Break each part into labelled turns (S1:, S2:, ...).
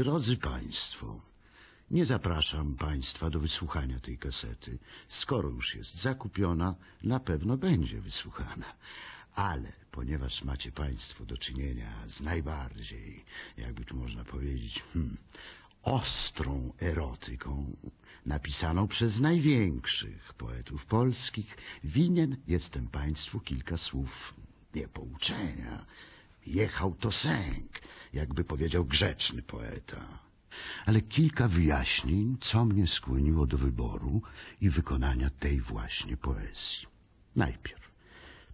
S1: Drodzy Państwo, nie zapraszam Państwa do wysłuchania tej kasety. Skoro już jest zakupiona, na pewno będzie wysłuchana. Ale ponieważ macie Państwo do czynienia z najbardziej, jakby tu można powiedzieć, hmm, ostrą erotyką, napisaną przez największych poetów polskich, winien jestem Państwu kilka słów nie pouczenia. Jechał to sęk, jakby powiedział grzeczny poeta. Ale kilka wyjaśnień, co mnie skłoniło do wyboru i wykonania tej właśnie poezji. Najpierw,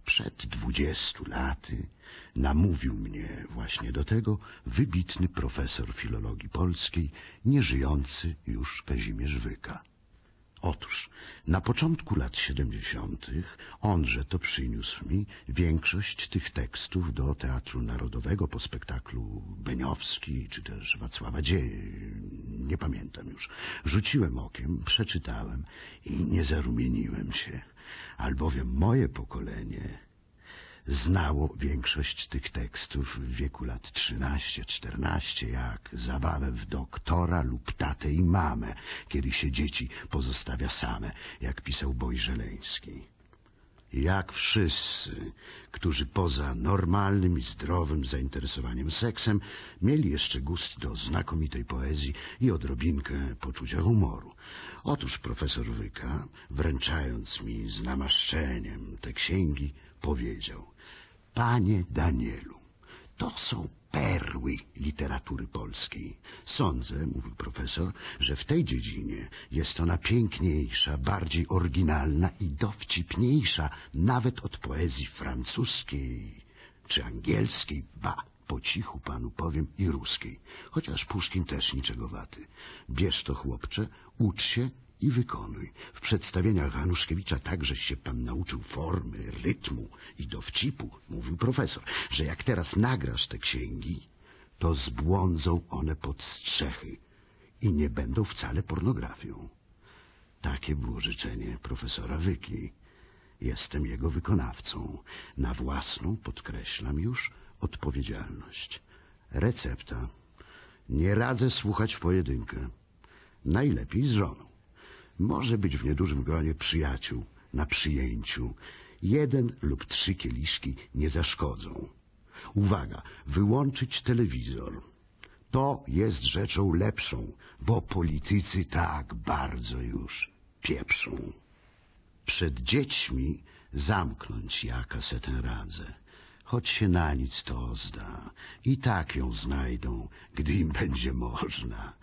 S1: przed dwudziestu laty namówił mnie właśnie do tego wybitny profesor filologii polskiej, nieżyjący już Kazimierz Wyka. Otóż na początku lat siedemdziesiątych onże to przyniósł mi większość tych tekstów do Teatru Narodowego po spektaklu Beniowski czy też Wacława Dzieje. Nie pamiętam już. Rzuciłem okiem, przeczytałem i nie zarumieniłem się, albowiem moje pokolenie znało większość tych tekstów w wieku lat 13-14, jak zabawę w doktora lub tatę i mamę, kiedy się dzieci pozostawia same, jak pisał Boj Żeleński. Jak wszyscy, którzy poza normalnym i zdrowym zainteresowaniem seksem mieli jeszcze gust do znakomitej poezji i odrobinkę poczucia humoru. Otóż profesor Wyka, wręczając mi z namaszczeniem te księgi, powiedział Panie Danielu, to są perły literatury polskiej. Sądzę, mówił profesor, że w tej dziedzinie jest ona piękniejsza, bardziej oryginalna i dowcipniejsza nawet od poezji francuskiej czy angielskiej, ba, po cichu panu powiem i ruskiej. Chociaż Puszkin też niczego waty. Bierz to, chłopcze, ucz się i wykonuj. W przedstawieniach Hanuszkiewicza także się pan nauczył formy, rytmu i dowcipu, mówił profesor, że jak teraz nagrasz te księgi, to zbłądzą one pod strzechy i nie będą wcale pornografią. Takie było życzenie profesora Wyki. Jestem jego wykonawcą. Na własną, podkreślam już, odpowiedzialność. Recepta. Nie radzę słuchać w pojedynkę. Najlepiej z żoną. Może być w niedużym gronie przyjaciół na przyjęciu. Jeden lub trzy kieliszki nie zaszkodzą. Uwaga, wyłączyć telewizor. To jest rzeczą lepszą, bo politycy tak bardzo już pieprzą. Przed dziećmi zamknąć ja kasetę radzę, choć się na nic to zda. I tak ją znajdą, gdy im będzie można.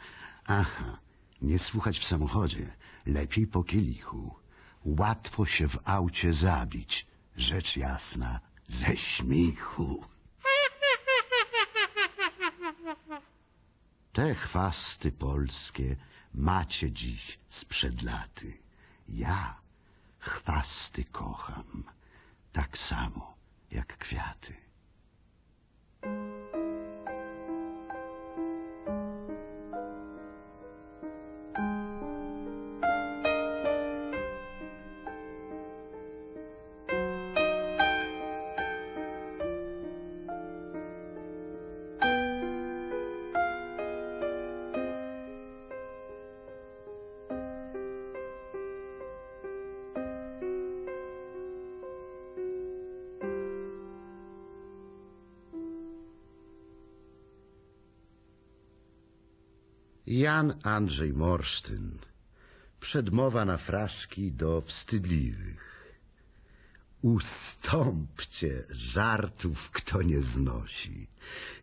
S1: Aha, nie słuchać w samochodzie, lepiej po kielichu. Łatwo się w aucie zabić, rzecz jasna, ze śmiechu. Te chwasty polskie macie dziś sprzed laty. Ja chwasty kocham, tak samo jak kwiaty. Jan Andrzej Morsztyn Przedmowa na fraszki do wstydliwych Ustąpcie żartów, kto nie znosi.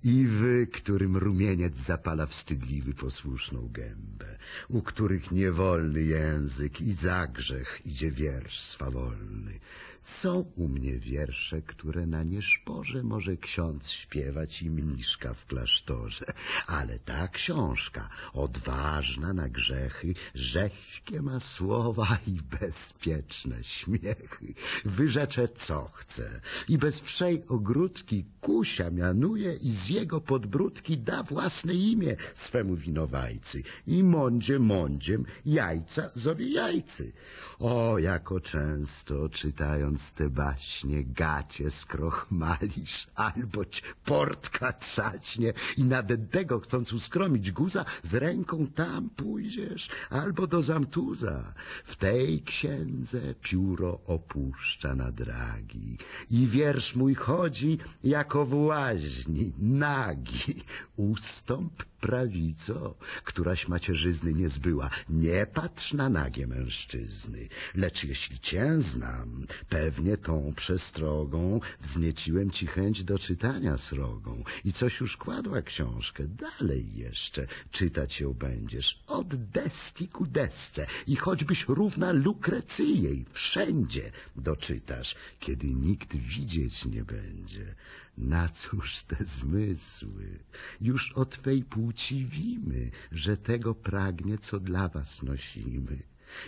S1: I wy, którym rumieniec zapala wstydliwy posłuszną gębę, u których niewolny język i za grzech idzie wiersz swawolny. Są u mnie wiersze, które na nieszporze może ksiądz śpiewać i mniszka w klasztorze, ale ta książka, odważna na grzechy, rzeźkie ma słowa i bezpieczne śmiechy. Wyrzec klecze co chce i bez wszej ogródki kusia mianuje i z jego podbródki da własne imię swemu winowajcy i mądzie mądziem jajca zowie jajcy. O, jako często czytając te baśnie gacie skrochmalisz, alboć portka trzaśnie i nawet tego chcąc uskromić guza, z ręką tam pójdziesz, albo do zamtuza. W tej księdze pióro opuszcza na dragi i wiersz mój chodzi jako w łaźni, nagi. Ustąp prawico, któraś macierzyzny nie zbyła, nie patrz na nagie mężczyzny, lecz jeśli cię znam, pewnie tą przestrogą wznieciłem ci chęć do czytania srogą i coś już kładła książkę, dalej jeszcze czytać ją będziesz, od deski ku desce i choćbyś równa Lukrecyjej, wszędzie doczytasz, kiedy nikt widzieć nie będzie. Na cóż te zmysły? Już o Twej płci wimy, że tego pragnie, co dla Was nosimy.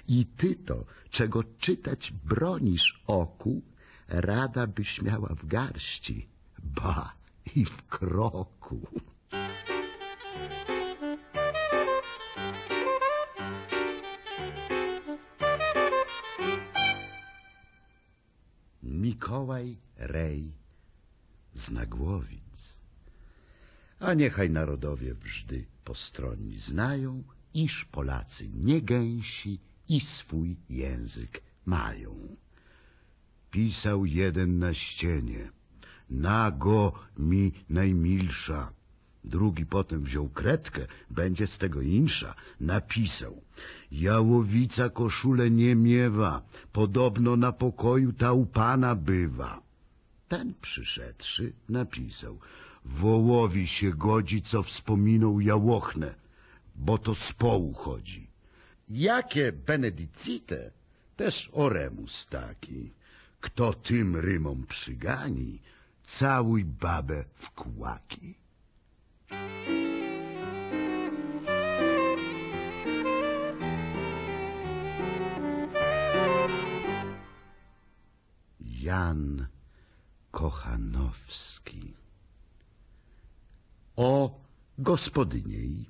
S1: I Ty to, czego czytać bronisz oku, rada byś miała w garści, ba i w kroku. Mikołaj Rej z Nagłowic. A niechaj narodowie wżdy postronni znają, iż Polacy nie gęsi i swój język mają. Pisał jeden na ścienie, nago mi najmilsza. Drugi potem wziął kredkę, będzie z tego insza. Napisał, jałowica koszule nie miewa, podobno na pokoju ta u pana bywa. Ten przyszedłszy napisał, wołowi się godzi, co wspominał jałochnę, bo to z połu chodzi. Jakie benedicite, też oremus taki. Kto tym rymom przygani, całuj babę w kłaki. Jan Kochanowski gospodyniej.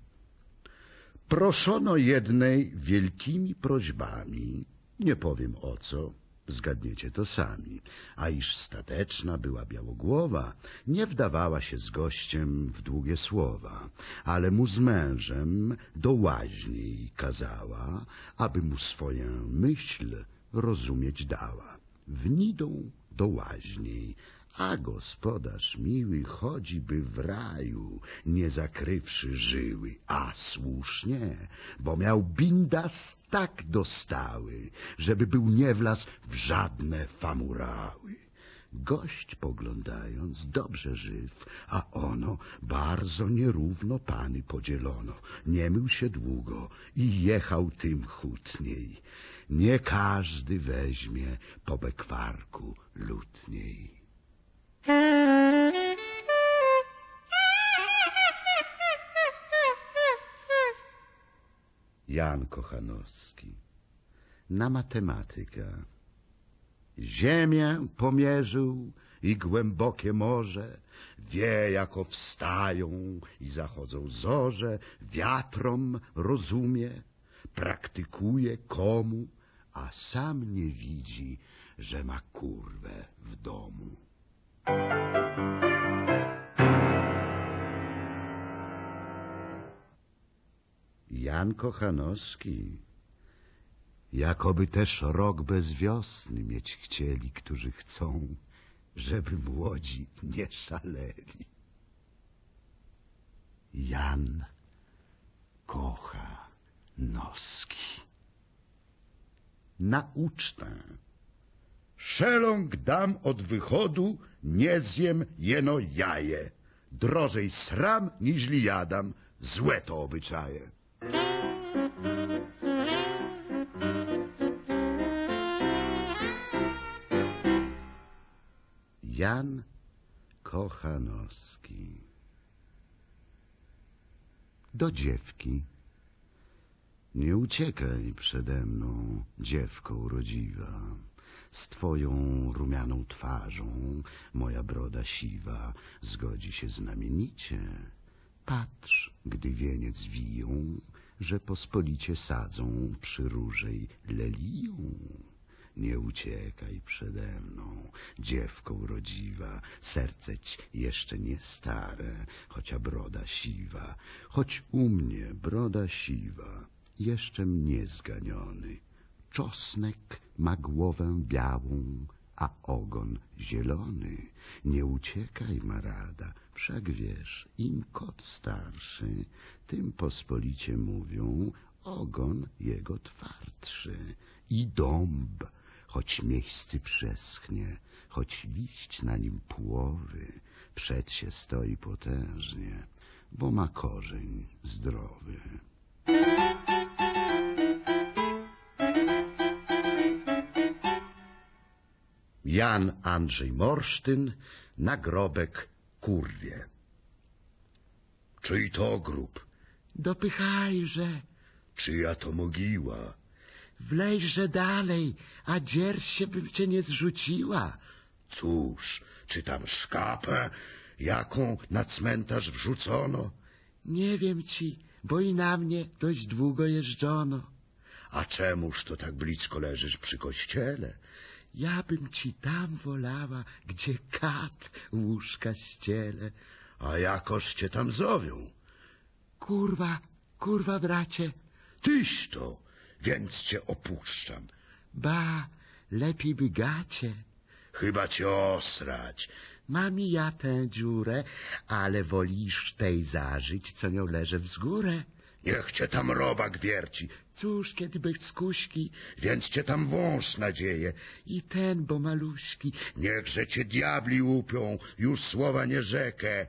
S1: Proszono jednej wielkimi prośbami, nie powiem o co, zgadniecie to sami, a iż stateczna była białogłowa, nie wdawała się z gościem w długie słowa, ale mu z mężem do łaźni kazała, aby mu swoją myśl rozumieć dała. Wnidą do łaźni, a gospodarz miły chodzi by w raju, nie zakrywszy żyły, a słusznie, bo miał bindas tak dostały, żeby był nie wlazł w żadne famurały. Gość poglądając dobrze żyw, a ono bardzo nierówno pany podzielono. Nie mył się długo i jechał tym hutniej. Nie każdy weźmie po bekwarku lutniej. Jan Kochanowski. Na matematyka. Ziemię pomierzył i głębokie morze, wie jako wstają i zachodzą zorze, wiatrom rozumie, praktykuje komu, a sam nie widzi, że ma kurwę w domu. Jan Kochanowski, jakoby też rok bez wiosny mieć chcieli, którzy chcą, żeby młodzi nie szaleli. Jan Kochanowski. Na ucztę. Szeląg dam od wychodu, nie zjem jeno jaje. Drożej sram, niźli jadam, złe to obyczaje. Jan Kochanowski Do dziewki Nie uciekaj przede mną, dziewko urodziwa. Z twoją rumianą twarzą moja broda siwa zgodzi się znamienicie. Patrz, gdy wieniec wiją, że pospolicie sadzą przy różej leliją. Nie uciekaj przede mną, dziewko rodziwa, serceć jeszcze nie stare, chocia broda siwa, choć u mnie broda siwa, jeszcze mnie zganiony. Czosnek ma głowę białą, a ogon zielony. Nie uciekaj, Marada, wszak wiesz, im kot starszy, tym pospolicie mówią, ogon jego twardszy. I dąb, choć miejscy przeschnie, choć liść na nim płowy, przed się stoi potężnie, bo ma korzeń zdrowy. Jan Andrzej Morsztyn, nagrobek kurwie.
S2: Czyj to grób?
S1: Dopychajże,
S2: Czyja to mogiła?
S1: wlejże dalej, a dzierż się bym cię nie zrzuciła.
S2: Cóż, czy tam szkapę, jaką na cmentarz wrzucono?
S1: Nie wiem ci, bo i na mnie dość długo jeżdżono.
S2: A czemuż to tak blisko leżysz przy kościele?
S1: Ja bym ci tam wolała, gdzie kat łóżka ściele.
S2: A jakoż cię tam zowią?
S1: Kurwa, kurwa, bracie,
S2: Tyś to, więc cię opuszczam.
S1: ba, lepiej by gacie.
S2: Chyba cię osrać.
S1: Mam i ja tę dziurę, ale wolisz tej zażyć, co nią leżę wzgórę.
S2: Niech cię tam robak wierci,
S1: Cóż, kiedy być skuśki
S2: więc cię tam wąż nadzieje.
S1: i ten, bo maluśki,
S2: Niechże cię diabli łupią, już słowa nie rzekę.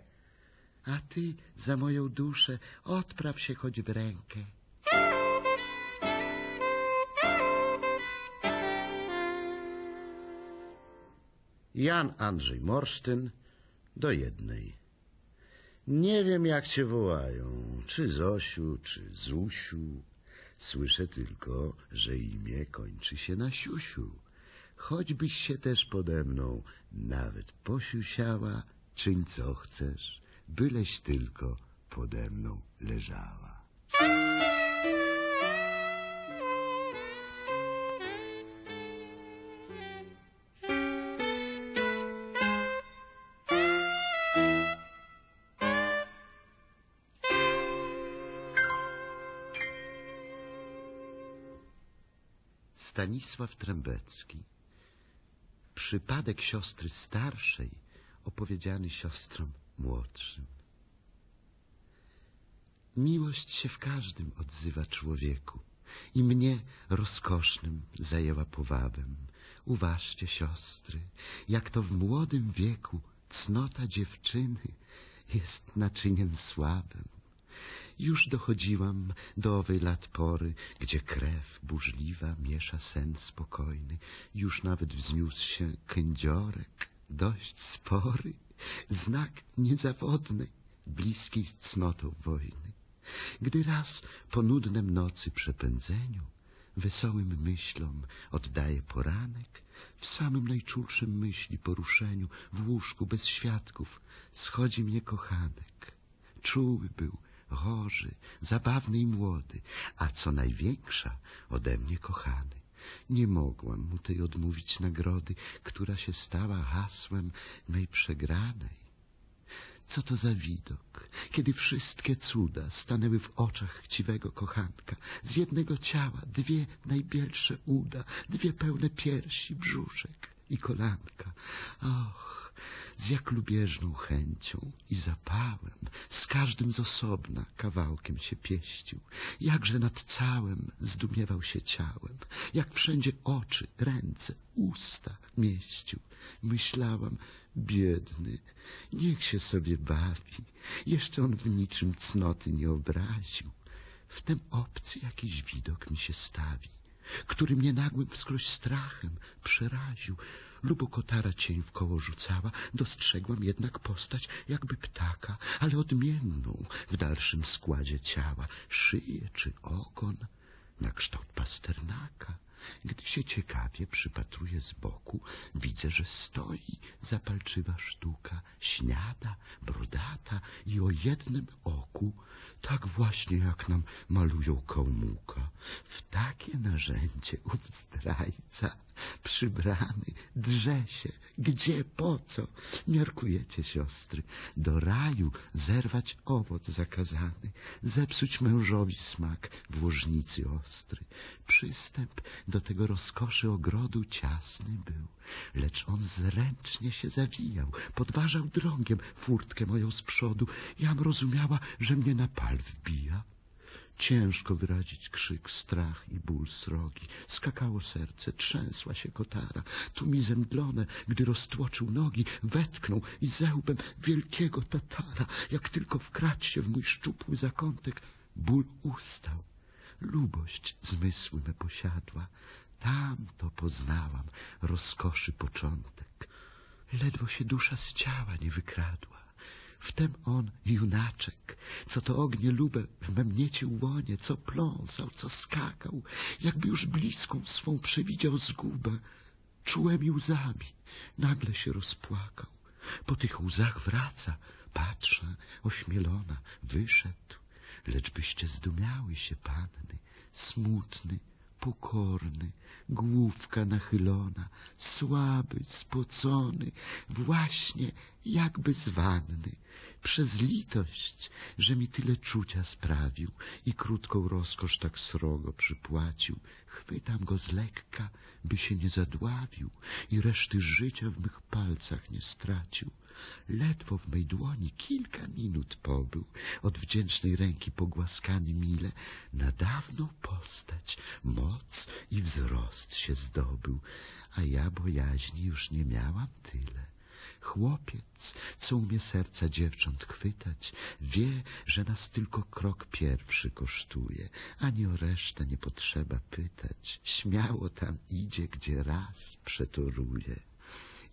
S1: a ty za moją duszę odpraw się choć w rękę. Jan Andrzej Morsztyn do jednej. Nie wiem, jak cię wołają, czy Zosiu, czy Zusiu. Słyszę tylko, że imię kończy się na siusiu. Choćbyś się też pode mną nawet posiusiała, czyń co chcesz, byleś tylko pode mną leżała. Stanisław Trębecki Przypadek siostry starszej opowiedziany siostrom młodszym. Miłość się w każdym odzywa człowieku i mnie rozkosznym zajęła powabem. Uważcie, siostry, jak to w młodym wieku cnota dziewczyny jest naczyniem słabym. Już dochodziłam do owej lat pory, gdzie krew burzliwa miesza sen spokojny. Już nawet wzniósł się kędziorek, dość spory, znak niezawodny, bliskiej z cnotą wojny. Gdy raz po nudnem nocy przepędzeniu wesołym myślom oddaję poranek, w samym najczulszym myśli poruszeniu, w łóżku bez świadków, schodzi mnie kochanek. Czuły był, chorzy, zabawny i młody, a co największa, ode mnie kochany. Nie mogłam mu tej odmówić nagrody, która się stała hasłem mej przegranej. Co to za widok, kiedy wszystkie cuda stanęły w oczach chciwego kochanka. Z jednego ciała dwie najbielsze uda, dwie pełne piersi, brzuszek i kolanka. Och, z jak lubieżną chęcią i zapałem, z każdym z osobna kawałkiem się pieścił. Jakże nad całym zdumiewał się ciałem, jak wszędzie oczy, ręce, usta mieścił. Myślałam, biedny, niech się sobie bawi, jeszcze on w niczym cnoty nie obraził. Wtem obcy jakiś widok mi się stawi, który mnie nagłym wskroś strachem przeraził. Lubokotara cień w koło rzucała, dostrzegłam jednak postać jakby ptaka, ale odmienną w dalszym składzie ciała, szyję czy ogon na kształt pasternaka. Gdy się ciekawie przypatruję z boku, widzę, że stoi zapalczywa sztuka, śniada, brodata i o jednym oku, tak właśnie jak nam malują kołmuka. W takie narzędzie ów zdrajca przybrany drze się. Gdzie, po co? Miarkujecie, siostry, do raju zerwać owoc zakazany, zepsuć mężowi smak w łożnicy ostry. Przystęp do tego rozkoszy ogrodu ciasny był, lecz on zręcznie się zawijał, podważał drągiem furtkę moją z przodu. Jam rozumiała, że mnie na pal wbija. Ciężko wyrazić krzyk, strach i ból srogi. Skakało serce, trzęsła się kotara. Tu mi zemdlone, gdy roztłoczył nogi, wetknął i zełbem wielkiego tatara. Jak tylko wkradł się w mój szczupły zakątek, ból ustał. Lubość zmysły me posiadła. Tam to poznałam rozkoszy początek. Ledwo się dusza z ciała nie wykradła. Wtem on, junaczek, co to ognie lube w memniecie łonie, co pląsał, co skakał, jakby już bliską swą przewidział zgubę. Czułem i łzami, nagle się rozpłakał. Po tych łzach wraca, patrzę, ośmielona, wyszedł. Lecz byście zdumiały się panny, smutny, pokorny, główka nachylona, słaby, spocony, właśnie jakby z wanny. Przez litość, że mi tyle czucia sprawił i krótką rozkosz tak srogo przypłacił, chwytam go z lekka, by się nie zadławił i reszty życia w mych palcach nie stracił. Ledwo w mej dłoni kilka minut pobył, od wdzięcznej ręki pogłaskany mile, na dawną postać, moc i wzrost się zdobył, a ja bojaźni już nie miałam tyle. Chłopiec, co umie serca dziewcząt chwytać, wie, że nas tylko krok pierwszy kosztuje, ani o resztę nie potrzeba pytać. Śmiało tam idzie, gdzie raz przetoruje.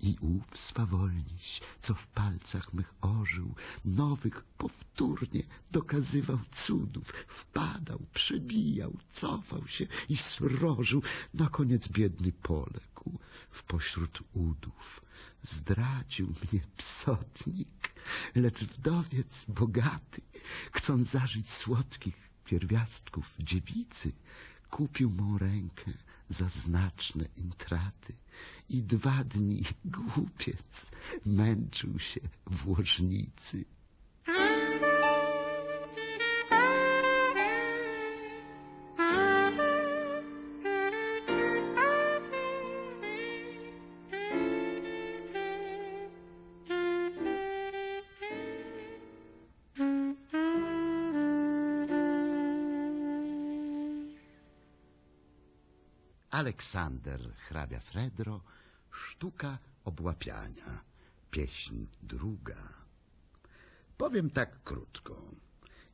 S1: I ów swawolniś, co w palcach mych ożył, nowych powtórnie dokazywał cudów, wpadał, przebijał, cofał się i srożył, na koniec biedny poległ w pośród udów. Zdradził mnie psotnik, lecz wdowiec bogaty, chcąc zażyć słodkich pierwiastków dziewicy, kupił mą rękę za znaczne intraty i dwa dni głupiec męczył się w łożnicy. Aleksander hrabia Fredro, sztuka obłapiania, pieśń druga. Powiem tak krótko.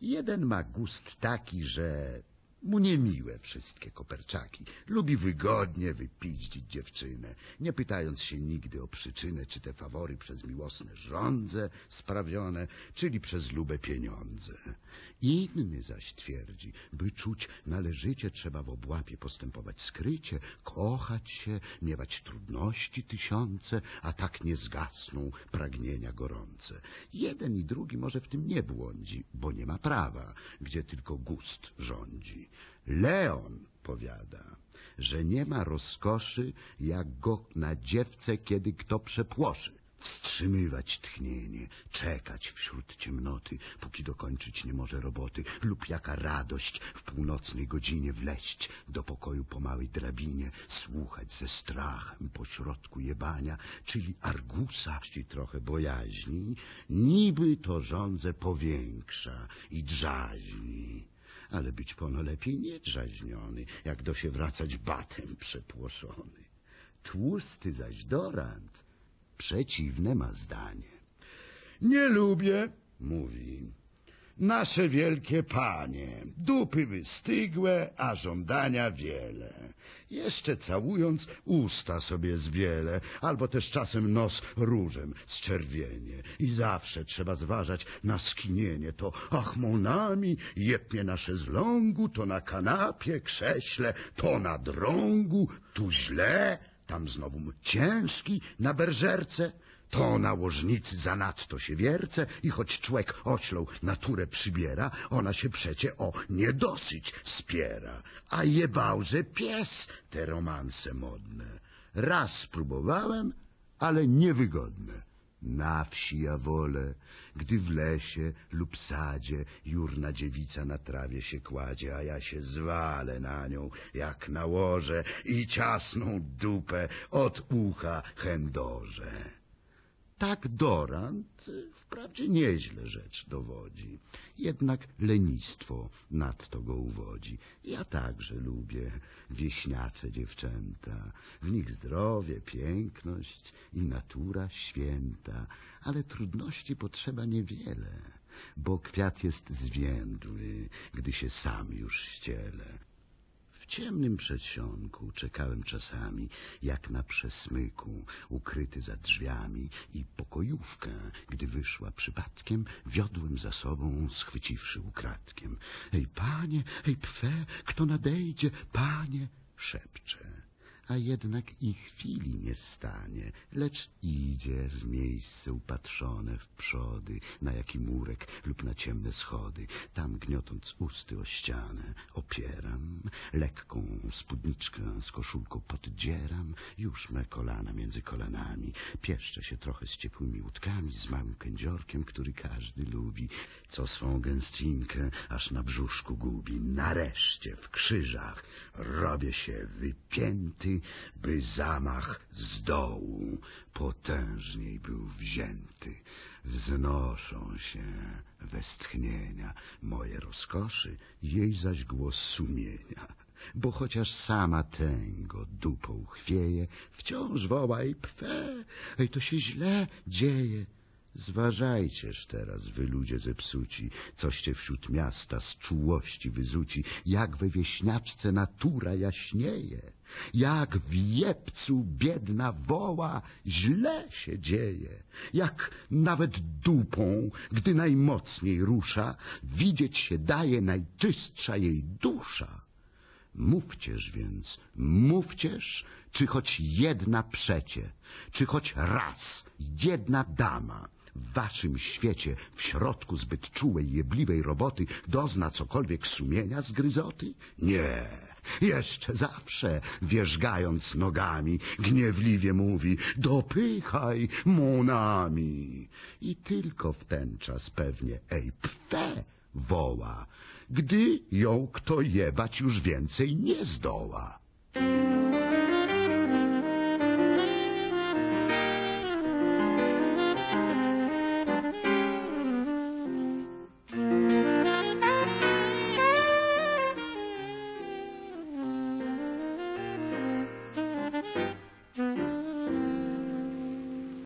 S1: Jeden ma gust taki, że mu niemiłe wszystkie koperczaki. Lubi wygodnie wypiździć dziewczynę, nie pytając się nigdy o przyczynę, czy te fawory przez miłosne żądze sprawione, czyli przez lube pieniądze. Inny zaś twierdzi, by czuć należycie trzeba w obłapie postępować skrycie, kochać się, miewać trudności tysiące, a tak nie zgasną pragnienia gorące. Jeden i drugi może w tym nie błądzi, bo nie ma prawa, gdzie tylko gust rządzi. Leon powiada, że nie ma rozkoszy, jak go na dziewce, kiedy kto przepłoszy. Wstrzymywać tchnienie, czekać wśród ciemnoty, póki dokończyć nie może roboty, lub jaka radość w północnej godzinie wleść do pokoju po małej drabinie, słuchać ze strachem po środku jebania, czyli argusa i trochę bojaźni, niby to żądzę powiększa i drzaźni ale być pono lepiej nie drzaźniony, jak do się wracać batem przepłoszony. Tłusty zaś Dorant przeciwne ma zdanie. Nie lubię, mówi,
S2: Nasze wielkie panie, dupy wystygłe, a żądania wiele. Jeszcze całując usta sobie zwiele, albo też czasem nos różem zczerwienie. I zawsze trzeba zważać na skinienie. To ach monami, jeb mnie na szezlongu, to na kanapie, krześle, to na drągu, tu źle, tam znowu ciężki na berżerce. To nałożnicy zanadto się wierce i choć człek oślą naturę przybiera, ona się przecie o niedosyć spiera. A jebałże pies te romanse modne. Raz spróbowałem, ale niewygodne. Na wsi ja wolę, gdy w lesie lub sadzie jurna dziewica na trawie się kładzie, a ja się zwalę na nią, jak nałożę i ciasną dupę od ucha chędożę. Tak Dorant wprawdzie nieźle rzecz dowodzi, jednak lenistwo nadto go uwodzi. Ja także lubię wieśniacze dziewczęta, w nich zdrowie, piękność i natura święta, ale trudności potrzeba niewiele, bo kwiat jest zwiędły, gdy się sam już ściele. Ciemnym przedsionku czekałem czasami, jak na przesmyku, ukryty za drzwiami i pokojówkę, gdy wyszła przypadkiem, wiodłem za sobą, schwyciwszy ukradkiem. Ej, panie, ej, pfe, kto nadejdzie, panie, szepcze. A jednak i chwili nie stanie, lecz idzie w miejsce upatrzone w przody, na jaki murek lub na ciemne schody. Tam gniotąc usty o ścianę, opieram, lekką spódniczkę z koszulką poddzieram, już me kolana między kolanami, pieszczę się trochę z ciepłymi łódkami, z małym kędziorkiem, który każdy lubi, co swą gęstwinkę aż na brzuszku gubi. Nareszcie w krzyżach robię się wypięty, by zamach z dołu potężniej był wzięty. Wznoszą się westchnienia moje rozkoszy, jej zaś głos sumienia. Bo chociaż sama tęgo dupą chwieje, wciąż woła i pfe, ej, to się źle dzieje. Zważajcież teraz, wy ludzie zepsuci, coście wśród miasta z czułości wyzuci, jak we wieśniaczce natura jaśnieje, jak w jebcu biedna woła, źle się dzieje, jak nawet dupą, gdy najmocniej rusza, widzieć się daje najczystsza jej dusza. Mówcież więc, mówcież, czy choć jedna przecie, czy choć raz jedna dama waszym świecie, w środku zbyt czułej, jebliwej roboty dozna cokolwiek sumienia z gryzoty? Nie, jeszcze zawsze, wierzgając nogami, gniewliwie mówi, dopychaj monami. I tylko w ten czas pewnie, ej, pfe, woła, gdy ją kto jebać już więcej nie zdoła.